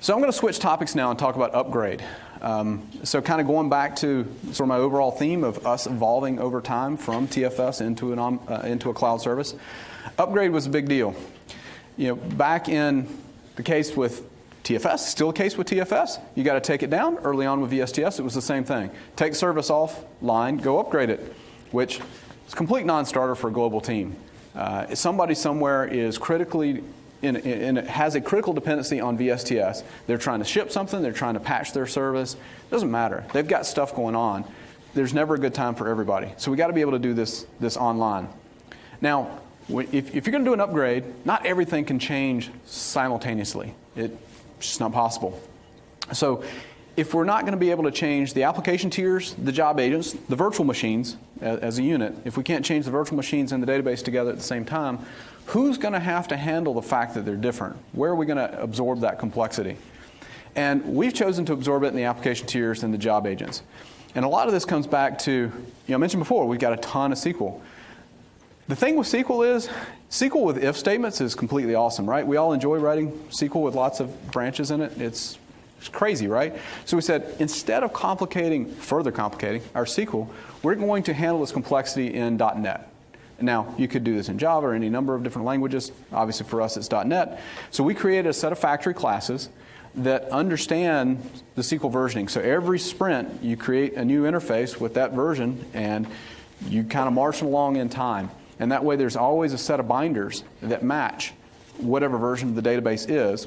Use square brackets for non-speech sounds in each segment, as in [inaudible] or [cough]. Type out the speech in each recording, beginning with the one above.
So I'm going to switch topics now and talk about upgrade. Um, so kind of going back to sort of my overall theme of us evolving over time from TFS into, an, uh, into a cloud service. Upgrade was a big deal. You know, back in the case with TFS, still a case with TFS. You got to take it down. Early on with VSTS, it was the same thing. Take service offline, go upgrade it, which is complete non-starter for a global team. Uh, somebody somewhere is critically in, in, in, has a critical dependency on VSTS. They're trying to ship something, they're trying to patch their service. It doesn't matter. They've got stuff going on. There's never a good time for everybody. So we got to be able to do this, this online. Now, if, if you're going to do an upgrade, not everything can change simultaneously. It's just not possible. So if we're not going to be able to change the application tiers, the job agents, the virtual machines as, a unit, if we can't change the virtual machines and the database together at the same time, who's going to have to handle the fact that they're different? Where are we going to absorb that complexity? And we've chosen to absorb it in the application tiers and the job agents. And a lot of this comes back to, you know, I mentioned before, we've got a ton of SQL. The thing with SQL is, SQL with if statements is completely awesome, right? We all enjoy writing SQL with lots of branches in it. It's, it's crazy, right? So we said, instead of complicating, further complicating our SQL, we're going to handle this complexity in .NET. Now, you could do this in Java or any number of different languages. Obviously, for us, it's .NET. So we created a set of factory classes that understand the SQL versioning. So every sprint, you create a new interface with that version, and you kind of march along in time. And that way, there's always a set of binders that match whatever version of the database is.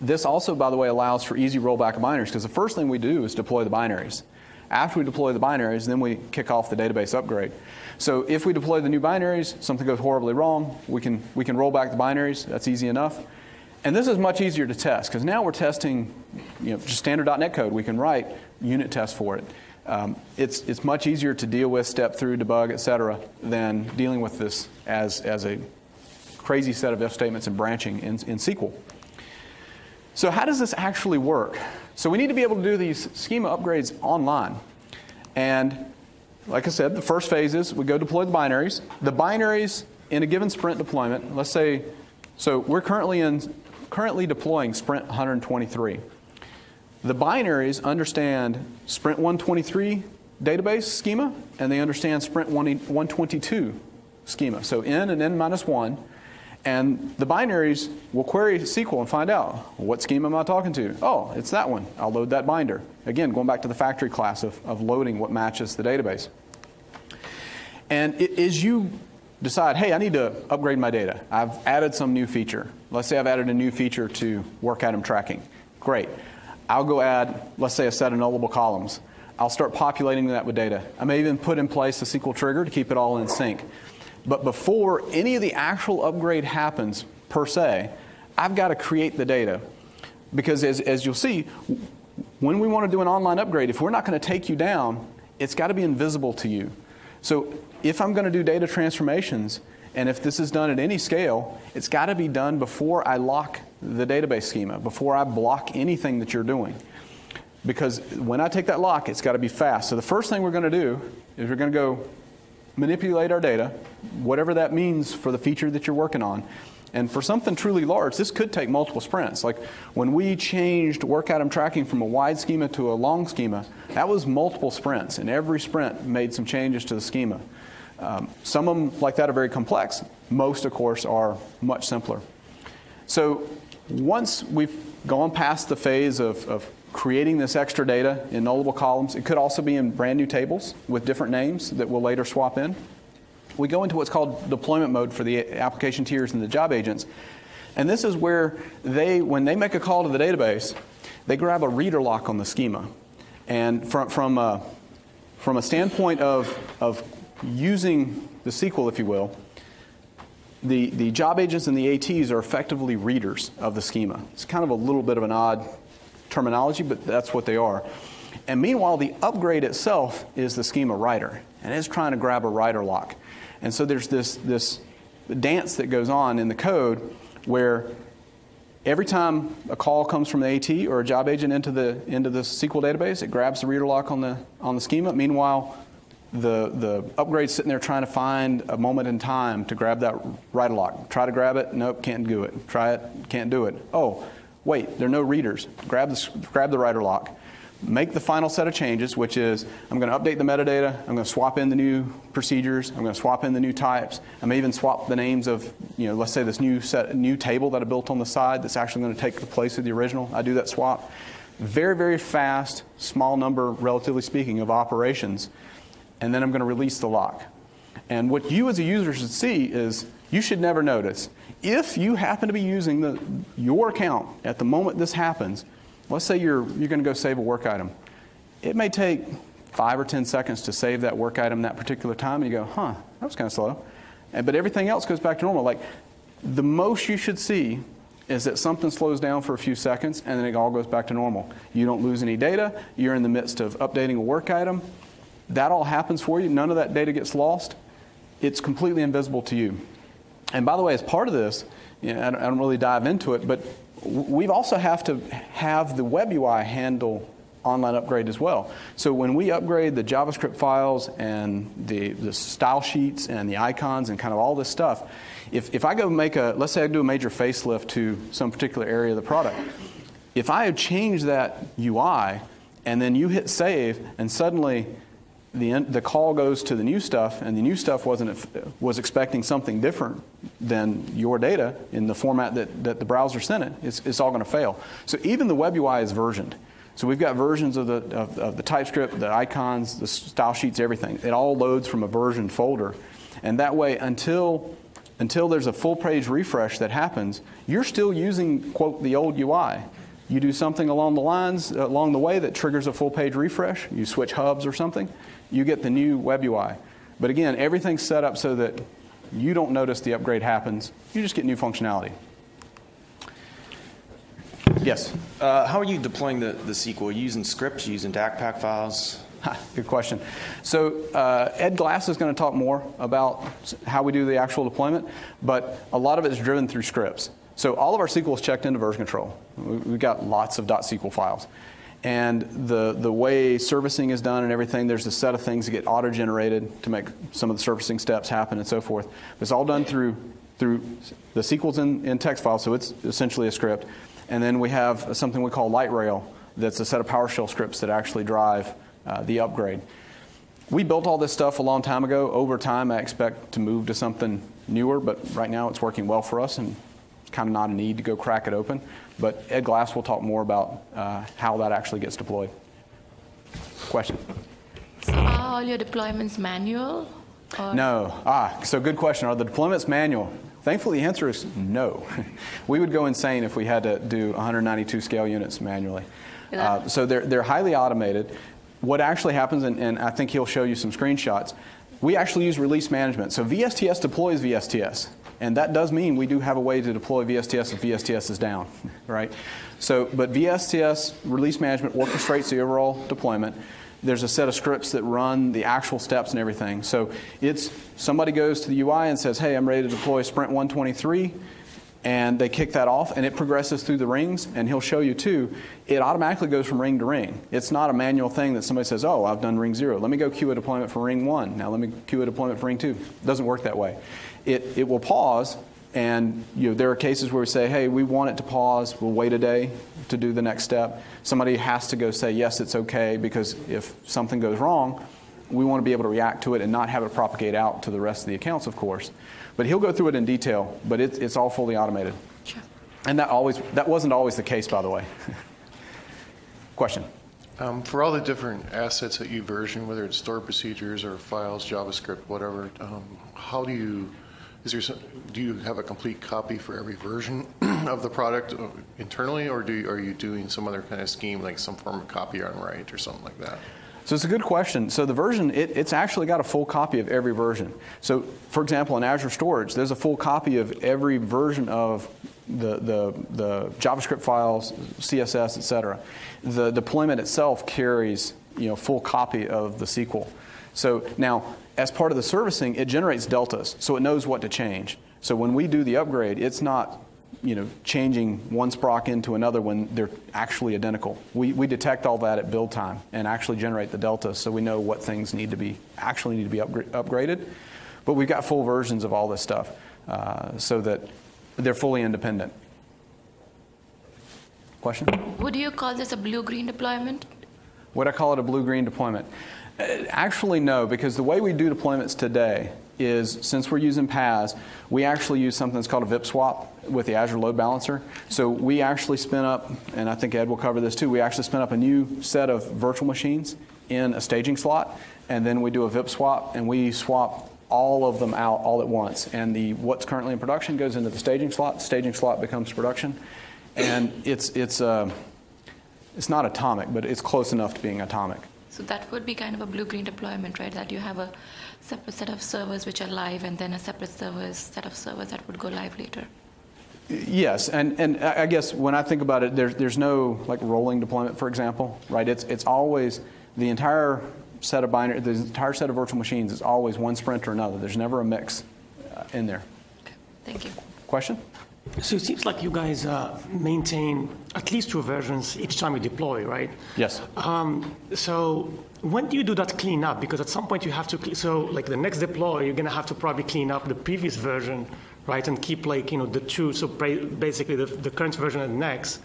This also, by the way, allows for easy rollback of binaries because the first thing we do is deploy the binaries. After we deploy the binaries, then we kick off the database upgrade. So if we deploy the new binaries, something goes horribly wrong, we can, we can roll back the binaries. That's easy enough. And this is much easier to test because now we're testing you know, just standard .NET code. We can write unit tests for it. Um, it's, it's much easier to deal with, step through, debug, et cetera, than dealing with this as, as a crazy set of if statements and branching in, in SQL. So how does this actually work? So we need to be able to do these schema upgrades online. And like I said, the first phase is we go deploy the binaries. The binaries in a given sprint deployment, let's say, so we're currently in currently deploying sprint 123. The binaries understand sprint 123 database schema and they understand sprint 122 schema. So n and n minus 1 and the binaries will query SQL and find out what scheme am I talking to? Oh, it's that one. I'll load that binder. Again, going back to the factory class of, of loading what matches the database. And it, as you decide, hey, I need to upgrade my data, I've added some new feature. Let's say I've added a new feature to work item tracking. Great. I'll go add, let's say, a set of nullable columns. I'll start populating that with data. I may even put in place a SQL trigger to keep it all in sync. But before any of the actual upgrade happens, per se, I've got to create the data. Because as, as you'll see, when we want to do an online upgrade, if we're not going to take you down, it's got to be invisible to you. So if I'm going to do data transformations, and if this is done at any scale, it's got to be done before I lock the database schema, before I block anything that you're doing. Because when I take that lock, it's got to be fast. So the first thing we're going to do is we're going to go manipulate our data, whatever that means for the feature that you're working on. And for something truly large, this could take multiple sprints. Like when we changed work item tracking from a wide schema to a long schema, that was multiple sprints, and every sprint made some changes to the schema. Um, some of them, like that, are very complex. Most, of course, are much simpler. So once we've gone past the phase of, of creating this extra data in nullable columns. It could also be in brand new tables with different names that we'll later swap in. We go into what's called deployment mode for the application tiers and the job agents. And this is where they, when they make a call to the database, they grab a reader lock on the schema. And from, from, a, from a standpoint of, of using the SQL, if you will, the, the job agents and the ATs are effectively readers of the schema. It's kind of a little bit of an odd terminology, but that's what they are. And meanwhile, the upgrade itself is the schema writer, and it's trying to grab a writer lock. And so there's this, this dance that goes on in the code where every time a call comes from the AT or a job agent into the, into the SQL database, it grabs the reader lock on the, on the schema. Meanwhile, the, the upgrade's sitting there trying to find a moment in time to grab that writer lock. Try to grab it, nope, can't do it. Try it, can't do it. Oh, wait, there are no readers. Grab the, grab the writer lock. Make the final set of changes, which is I'm going to update the metadata. I'm going to swap in the new procedures. I'm going to swap in the new types. I may even swap the names of, you know, let's say this new set, new table that I built on the side that's actually going to take the place of the original. I do that swap. Very, very fast, small number, relatively speaking, of operations. And then I'm going to release the lock. And what you as a user should see is you should never notice. If you happen to be using the, your account at the moment this happens, let's say you're, you're going to go save a work item. It may take five or 10 seconds to save that work item that particular time, and you go, huh, that was kind of slow. And, but everything else goes back to normal. Like the most you should see is that something slows down for a few seconds and then it all goes back to normal. You don't lose any data. You're in the midst of updating a work item. That all happens for you. None of that data gets lost. It's completely invisible to you. And by the way, as part of this, you know, I, don't, I don't really dive into it, but we also have to have the web UI handle online upgrade as well. So when we upgrade the JavaScript files and the, the style sheets and the icons and kind of all this stuff, if, if I go make a, let's say I do a major facelift to some particular area of the product, if I have changed that UI and then you hit save and suddenly the, the call goes to the new stuff and the new stuff wasn't, was expecting something different than your data in the format that, that the browser sent it, it's, it's all going to fail. So even the web UI is versioned. So we've got versions of the, of, of, the TypeScript, the icons, the style sheets, everything. It all loads from a version folder. And that way, until, until there's a full page refresh that happens, you're still using, quote, the old UI. You do something along the lines, along the way that triggers a full page refresh, you switch hubs or something, you get the new web UI. But again, everything's set up so that you don't notice the upgrade happens. You just get new functionality. Yes. Uh, how are you deploying the, the SQL? Are you using scripts, using DACPAC files? Good question. So uh, Ed Glass is going to talk more about how we do the actual deployment, but a lot of it is driven through scripts. So all of our SQL is checked into version control. We've got lots of .SQL files. And the, the way servicing is done and everything, there's a set of things that get auto-generated to make some of the servicing steps happen and so forth. It's all done through, through the SQL's in, in text files, so it's essentially a script. And then we have something we call LightRail that's a set of PowerShell scripts that actually drive uh, the upgrade. We built all this stuff a long time ago. Over time, I expect to move to something newer, but right now it's working well for us and kind of not a need to go crack it open. But Ed Glass will talk more about uh, how that actually gets deployed. Question? So are all your deployments manual? Or? No. Ah, so good question. Are the deployments manual? Thankfully, the answer is no. [laughs] we would go insane if we had to do 192 scale units manually. Uh, so they're, they're highly automated. What actually happens, and, and I think he'll show you some screenshots, we actually use release management. So VSTS deploys VSTS. And that does mean we do have a way to deploy VSTS if VSTS is down, right? So, but VSTS release management orchestrates the overall deployment there's a set of scripts that run the actual steps and everything. So it's somebody goes to the UI and says, hey, I'm ready to deploy Sprint 123. And they kick that off, and it progresses through the rings. And he'll show you too. It automatically goes from ring to ring. It's not a manual thing that somebody says, "Oh, I've done ring zero. Let me go queue a deployment for ring one. Now let me queue a deployment for ring two. It doesn't work that way. It it will pause and you know, there are cases where we say, hey, we want it to pause, we'll wait a day to do the next step. Somebody has to go say, yes, it's okay, because if something goes wrong, we want to be able to react to it and not have it propagate out to the rest of the accounts, of course. But he'll go through it in detail, but it, it's all fully automated. Sure. And that, always, that wasn't always the case, by the way. [laughs] Question? Um, for all the different assets that you version, whether it's stored procedures or files, JavaScript, whatever, um, how do you is there some, do you have a complete copy for every version [clears throat] of the product uh, internally, or do you, are you doing some other kind of scheme, like some form of copy on write or something like that? So it's a good question. So the version, it, it's actually got a full copy of every version. So for example, in Azure Storage, there's a full copy of every version of the, the, the JavaScript files, CSS, et cetera. The deployment itself carries you know, full copy of the SQL. So now, as part of the servicing, it generates deltas, so it knows what to change. So when we do the upgrade, it's not you know, changing one sproc into another when they're actually identical. We, we detect all that at build time and actually generate the delta so we know what things need to be actually need to be upgra- upgraded. But we've got full versions of all this stuff uh, so that they're fully independent. Question? Would you call this a blue-green deployment? Would I call it a blue-green deployment? Uh, Actually, no, because the way we do deployments today is since we're using PaaS, we actually use something that's called a VIP swap with the Azure Load Balancer. So we actually spin up, and I think Ed will cover this too, we actually spin up a new set of virtual machines in a staging slot, and then we do a VIP swap, and we swap all of them out all at once. And the what's currently in production goes into the staging slot, the staging slot becomes production. And it's, it's, uh, it's not atomic, but it's close enough to being atomic. So that would be kind of a blue-green deployment, right? That you have a separate set of servers which are live and then a separate servers, set of servers that would go live later. Yes, and, and I guess when I think about it, there's, there's no like rolling deployment, for example, right? It's, it's always the entire set of binary, the entire set of virtual machines is always one sprint or another. There's never a mix uh, in there. Okay, thank you. Question? So it seems like you guys uh, maintain at least two versions each time you deploy, right? Yes. Um, so when do you do that cleanup? Because at some point you have to, so like the next deploy, you're going to have to probably clean up the previous version, right? And keep like, you know, the two, so basically the, the current version and the next.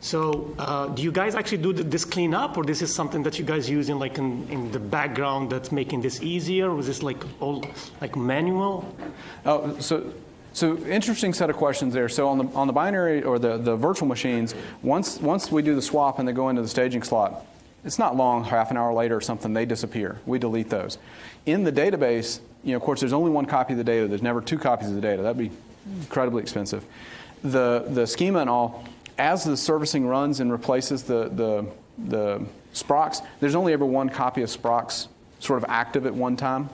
So uh, do you guys actually do th- this cleanup or this is something that you guys use in like in, in the background that's making this easier? Or is this like all like manual? Oh, so, so interesting set of questions there. So on the, on the binary or the, the virtual machines, once, once we do the swap and they go into the staging slot, it's not long, half an hour later or something, they disappear. We delete those. In the database, you know, of course, there's only one copy of the data. There's never two copies of the data. That'd be incredibly expensive. The, the schema and all, as the servicing runs and replaces the, the, the Sprocs, there's only ever one copy of Sprocs sort of active at one time.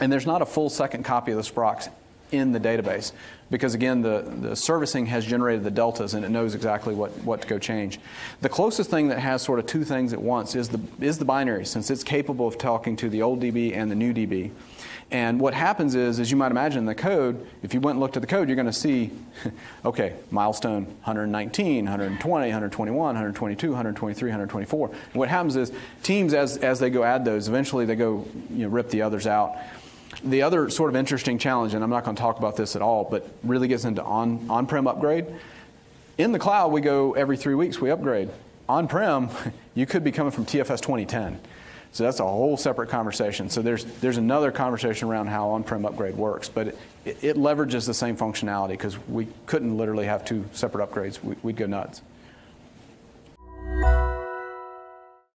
And there's not a full second copy of the Sprocs in the database because, again, the, the servicing has generated the deltas and it knows exactly what, what to go change. The closest thing that has sort of two things at once is the, is the binary, since it's capable of talking to the old DB and the new DB. And what happens is, as you might imagine in the code, if you went and looked at the code, you're going to see, [laughs] okay, milestone 119, 120, 121, 122, 123, 124. And what happens is teams, as, as they go add those, eventually they go you know, rip the others out. The other sort of interesting challenge, and I'm not going to talk about this at all, but really gets into on, on-prem upgrade. In the cloud, we go every three weeks, we upgrade. On-prem, [laughs] you could be coming from TFS 2010. So that's a whole separate conversation. So there's, there's another conversation around how on-prem upgrade works, but it, it leverages the same functionality because we couldn't literally have two separate upgrades. We, we'd go nuts.